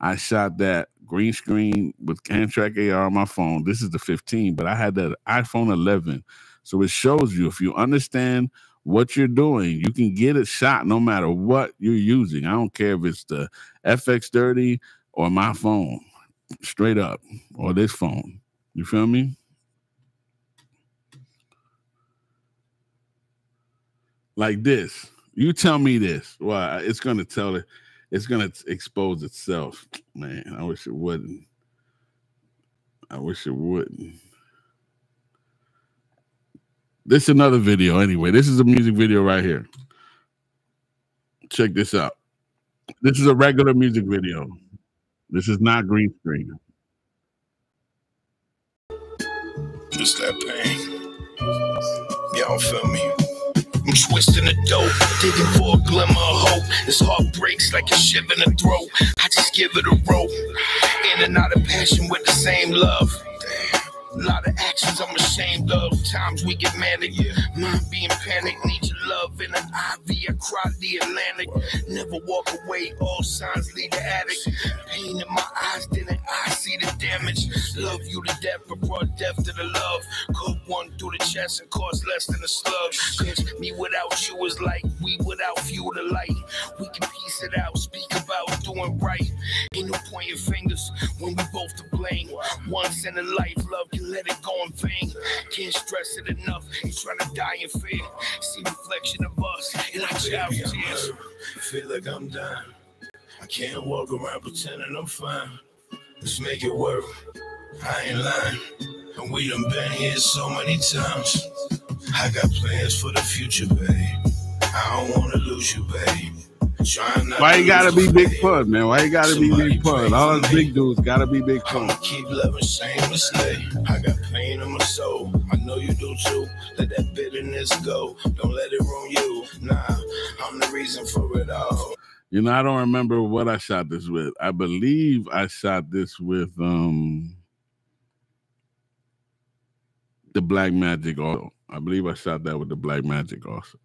I shot that green screen with CamTrackAR on my phone. This is the 15, but I had that iPhone 11. So it shows you if you understand what you're doing, you can get a shot no matter what you're using. I don't care if it's the FX30 or my phone, straight up, or this phone. You feel me? Like this. You tell me this. Well, it's gonna tell it, it's gonna expose itself. Man, I wish it wouldn't. I wish it wouldn't. This is another video anyway. This is a music video right here. Check this out. This is a regular music video. This is not green screen. Just that pain. Y'all feel me? I'm twisting the dope, digging for a glimmer of hope. This heart breaks like a shiver in the throat. I just give it a rope. In and out of passion with the same love. A lot of actions I'm ashamed of. Times we get manic. Mind being panicked. Need your love in an IV. I cry the Atlantic. Never walk away. All signs lead to addict. Pain in my eyes. Didn't I see the damage? Love you to death, but brought death to the love. Cut one through the chest and cost less than a slug. Cause me without you is like we without fuel to light. We can piece it out. Speak about doing right. Ain't no point pointing fingers when we both to blame. Once in a life, love can let it go in vain. Can't stress it enough. He's trying to die in fear. See reflection of us in our child's tears. Feel like I'm dying. I can't walk around pretending I'm fine. Let's make it work. I ain't lying. And we done been here so many times. I got plans for the future, babe. I don't wanna lose you, babe. Why you gotta be Big. Pun, man? Why you gotta be Big Pun? All those big dudes gotta be Big Pun. Keep loving shamelessly. I got pain in my soul. I know you do too. Let that bitterness go. Don't let it ruin you. Nah, I'm the reason for it all. You know, I don't remember what I shot this with. I believe I shot this with um the Blackmagic also. I believe I shot that with the Blackmagic also.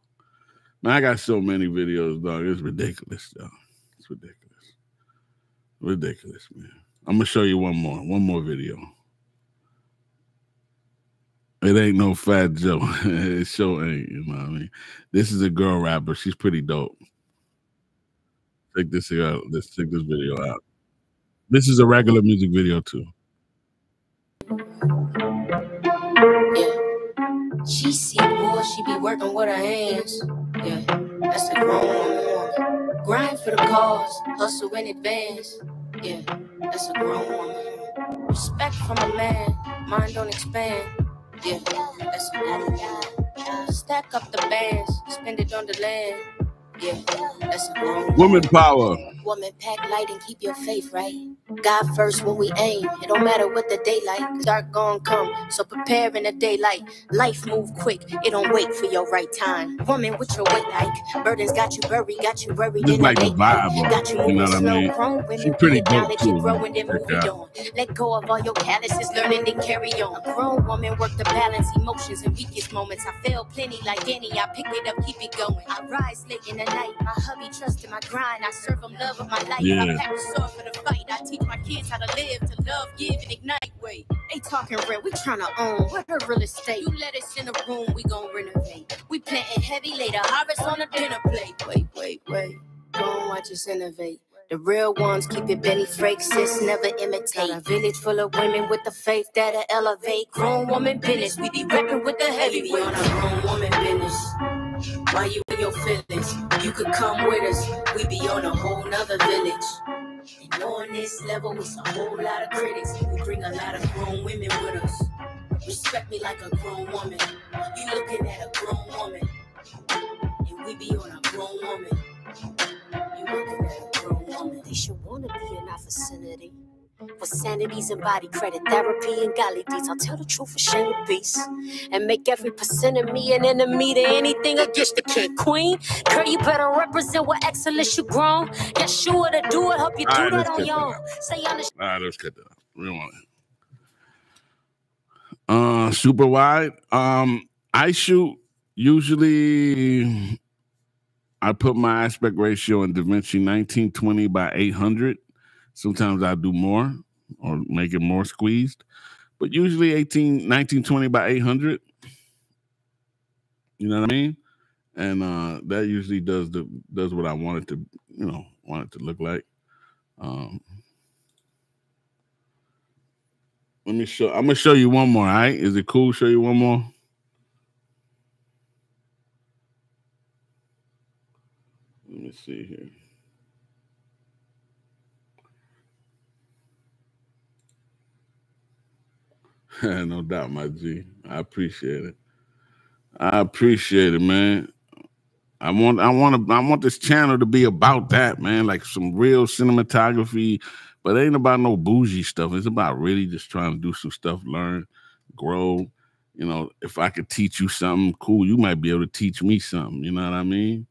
Man, I got so many videos, dog. It's ridiculous, dog. It's ridiculous. Ridiculous, man. I'm gonna show you one more, one more video. It ain't no fat Joe. [laughs] it sure ain't, you know what I mean? This is a girl rapper. She's pretty dope. Check this out. Let's check this video out. This is a regular music video too. She see boy, she be working with her hands. Yeah, that's a grown woman. Grind for the cause, hustle in advance. Yeah, that's a grown woman. Respect from a man, mind don't expand. Yeah, that's a grown woman. Stack up the bands, spend it on the land. Yeah, that's a grown woman. Power. Woman, pack light and keep your faith right. God first when we aim. It don't matter what the daylight. Dark gon' come, so prepare in the daylight. Life move quick, it don't wait for your right time. Woman, with your weight like burdens got you buried, got you buried This in like the vibe. Got you you know what I mean? grown. She pretty dope too, growing, then man. move Check out. on. Let go of all your calluses, learning to carry on. A grown woman work to balance emotions and weakest moments. I fail plenty like any, I pick it up, keep it going. I rise late in the night, my hubby trust in my grind. I serve him love of my life. Yeah. I pack the sword for the fight. I teach my kids how to live, to love, give, and ignite. Wait, they talking real, we tryna own. What her real estate? You let us in the room, we gon' renovate. We planting heavy, later harvest on a dinner plate. Wait, wait, wait. Go and watch us innovate. The real ones keep it Benny Frake, sis, never imitate. A village full of women with the faith that'll elevate. Grown woman business, we be repping with the heavyweight. We on a grown woman business. Why you in your feelings? You could come with us. We be on a whole nother village. And on this level, it's a whole lot of critics. We bring a lot of grown women with us. Respect me like a grown woman. You looking at a grown woman. And we be on a grown woman. You looking at a grown woman. They should wanna be in our vicinity. For with sanities and body credit, therapy and golly deeds. I'll tell the truth for shame of beast. And make every percent of me an enemy to anything against the king queen. Girl, you better represent what excellence you grown. Get sure to do it, help you do right, that on your own. Say on the All right, let's cut that. We don't want it. Uh, super wide. Um, I shoot usually. I put my aspect ratio in DaVinci 1920 by 800. Sometimes I do more or make it more squeezed, but usually 18, 1920 by 800. You know what I mean? And uh, that usually does the does what I want it to, you know, want it to look like. Um, let me show. I'm gonna show you one more. All right? Is it cool? Show you one more. Let me see here. [laughs] no doubt, my G. I appreciate it. I appreciate it, man. I want, I want to, I want this channel to be about that, man. Like some real cinematography, but it ain't about no bougie stuff. It's about really just trying to do some stuff, learn, grow. You know, if I could teach you something cool, you might be able to teach me something. You know what I mean?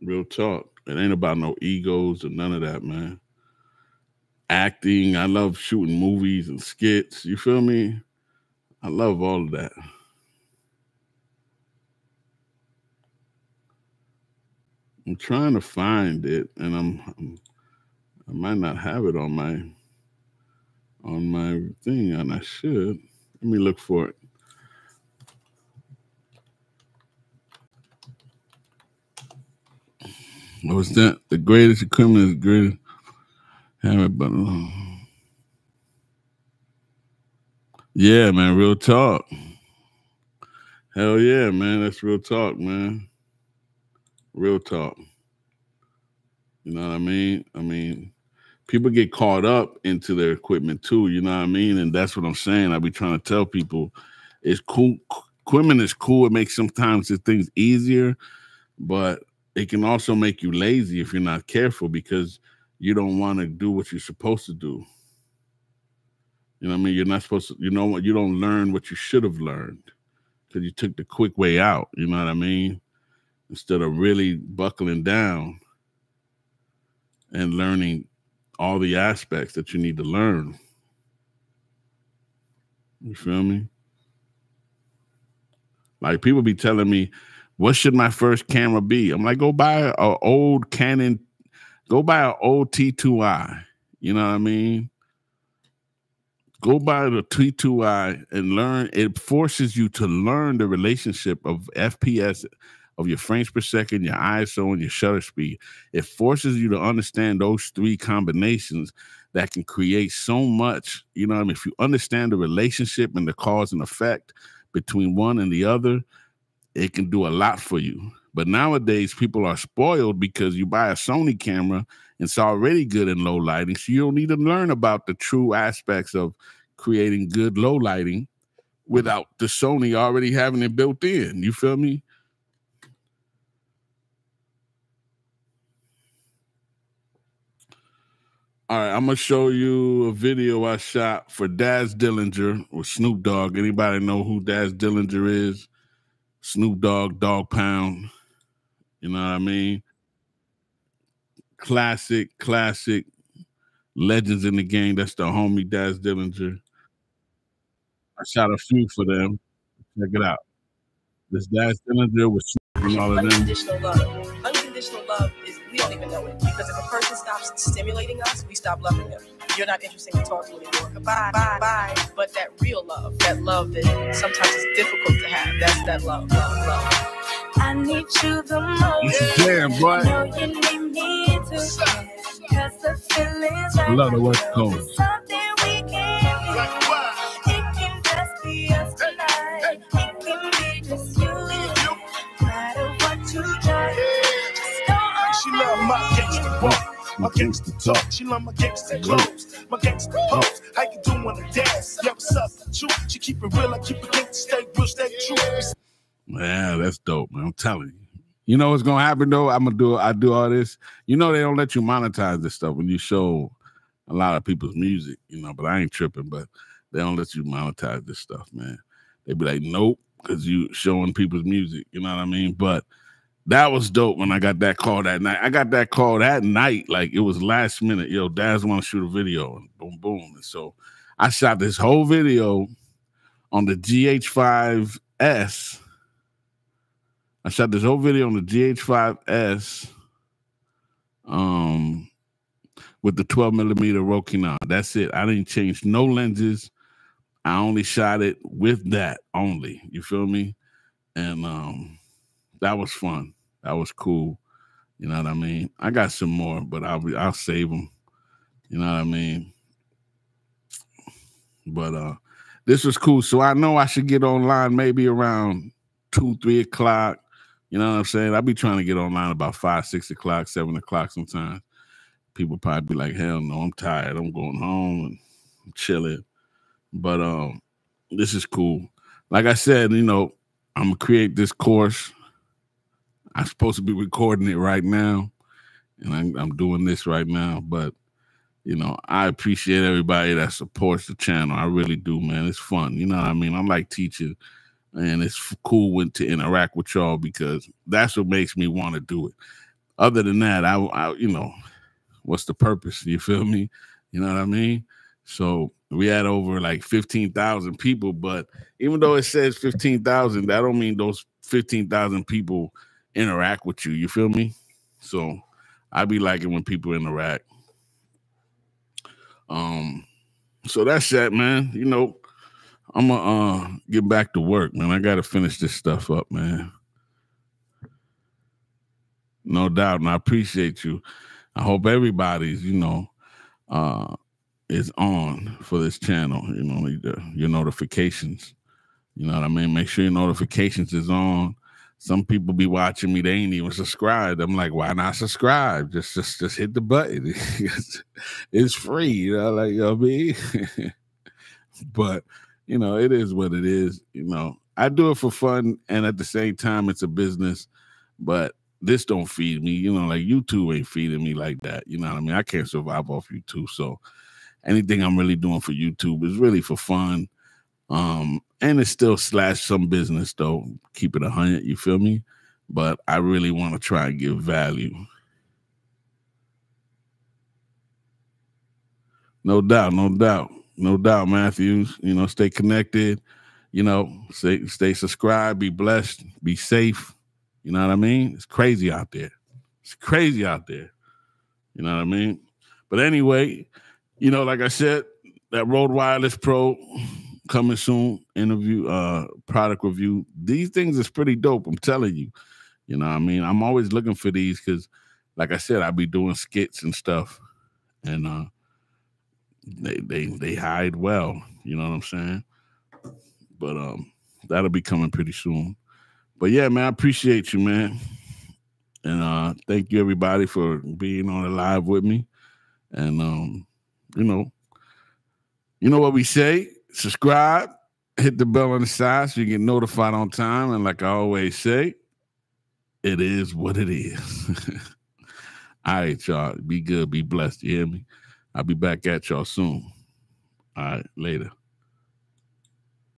Real talk. It ain't about no egos or none of that, man. Acting. I love shooting movies and skits. You feel me? I love all of that. I'm trying to find it, and I'm, I'm I might not have it on my on my thing, and I should. Let me look for it. What was that? The greatest equipment is greatest. Yeah, man, real talk. Hell yeah, man, that's real talk, man. Real talk. You know what I mean? I mean, people get caught up into their equipment too. You know what I mean? And that's what I'm saying. I be trying to tell people, it's cool. Equipment is cool. It makes sometimes the things easier, but it can also make you lazy if you're not careful because you don't want to do what you're supposed to do. You know what I mean? You're not supposed to, you know what? You don't learn what you should have learned because you took the quick way out. You know what I mean? Instead of really buckling down and learning all the aspects that you need to learn. You feel me? Like people be telling me, what should my first camera be? I'm like, go buy an old Canon, go buy an old T2i. You know what I mean? Go buy the T2i and learn. It forces you to learn the relationship of FPS, of your frames per second, your ISO, and your shutter speed. It forces you to understand those three combinations that can create so much. You know what I mean? If you understand the relationship and the cause and effect between one and the other, it can do a lot for you. But nowadays, people are spoiled because you buy a Sony camera and it's already good in low lighting. So you don't need to learn about the true aspects of creating good low lighting without the Sony already having it built in. You feel me? All right, I'm gonna show you a video I shot for Daz Dillinger or Snoop Dogg. Anybody know who Daz Dillinger is? Snoop Dogg, Dog Pound. You know what I mean? Classic, classic legends in the game. That's the homie Daz Dillinger. I shot a few for them. Check it out. This Daz Dillinger Snoop and all of them. Unconditional love. Love is we don't even know it because if a person stops stimulating us, we stop loving them. You're not interesting to talk to anymore. Goodbye, bye, bye. But that real love, that love that sometimes is difficult to have, that's that love, love, love. I need you the most. This boy. Know you need me to. Cause the feeling's right. Love the West Coast. Something we can be. It can just be us tonight. It can be just you. No matter what you try. Just don't She love my gangster walk. My gangster talk, she love my gangster clothes, my gangster pose. How you doing on the dance? Yeah, what's up? True, she keep it real, I keep it gangster, stay real, stay true. Yeah, that's dope, man. I'm telling you. You know what's gonna happen though? I'm gonna do I do all this. You know they don't let you monetize this stuff when you show a lot of people's music, you know, but I ain't tripping, but they don't let you monetize this stuff, man. They be like, nope, because you showing people's music, you know what I mean? But that was dope when I got that call that night. I got that call that night, like it was last minute. Yo, Daz want to shoot a video, and boom, boom. And so I shot this whole video on the GH5S. I shot this whole video on the GH5S um with the 12 millimeter Rokinon. That's it. I didn't change no lenses. I only shot it with that only. You feel me? And um that was fun. That was cool. You know what I mean? I got some more, but I'll I'll save them. You know what I mean? But uh this was cool. So I know I should get online maybe around two, three o'clock. You know what I'm saying? I'll be trying to get online about five, six o'clock, seven o'clock sometimes. People probably be like, hell no, I'm tired. I'm going home and chilling. But um, this is cool. Like I said, you know, I'm gonna create this course. I'm supposed to be recording it right now, and I'm, I'm doing this right now. But you know, I appreciate everybody that supports the channel. I really do, man. It's fun. You know what I mean? I like teaching, and it's cool when to interact with y'all because that's what makes me want to do it. Other than that, I, I, you know, what's the purpose? You feel me? You know what I mean? So we had over like 15,000 people, but even though it says 15,000, that don't mean those 15,000 people interact with you. You feel me? So I be liking when people interact. Um, so that's that, man. You know, I'm gonna uh, get back to work, man. I gotta finish this stuff up, man. No doubt, and I appreciate you. I hope everybody's, you know, uh, is on for this channel. You know, your, your notifications. You know what I mean? Make sure your notifications is on. Some people be watching me, they ain't even subscribed. I'm like, why not subscribe? Just just just hit the button. [laughs] it's, it's free, you know, like you know what I mean? [laughs] but you know, it is what it is. You know, I do it for fun, and at the same time, it's a business. But this don't feed me. You know, like YouTube ain't feeding me like that. You know what I mean? I can't survive off YouTube. So anything I'm really doing for YouTube is really for fun. Um, and it's still slash some business though. Keep it a hundred, you feel me? But I really want to try and give value. No doubt, no doubt, no doubt, Matthews. You know, stay connected. You know, stay stay subscribed. Be blessed. Be safe. You know what I mean? It's crazy out there. It's crazy out there. You know what I mean? But anyway, you know, like I said, that Rode Wireless Pro coming soon. Interview, uh, product review. These things is pretty dope. I'm telling you. You know, what I mean, I'm always looking for these because, like I said, I be doing skits and stuff, and uh, they they they hide well. You know what I'm saying? But um, that'll be coming pretty soon. But yeah, man, I appreciate you, man, and uh, thank you everybody for being on the live with me, and um, you know, you know what we say. Subscribe, hit the bell on the side so you get notified on time. And like I always say, it is what it is. [laughs] All right, y'all. Be good. Be blessed. You hear me? I'll be back at y'all soon. All right, later.